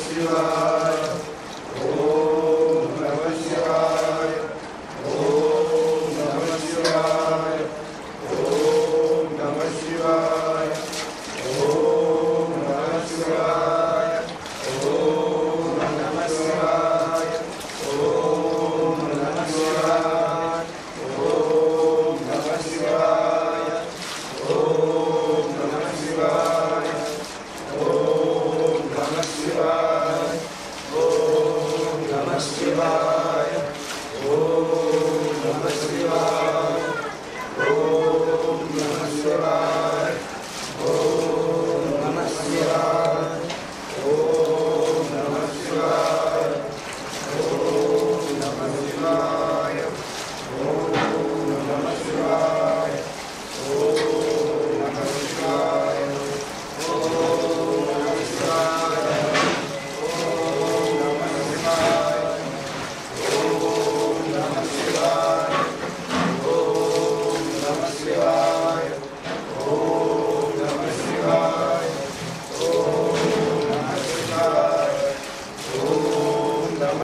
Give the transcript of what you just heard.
ちは。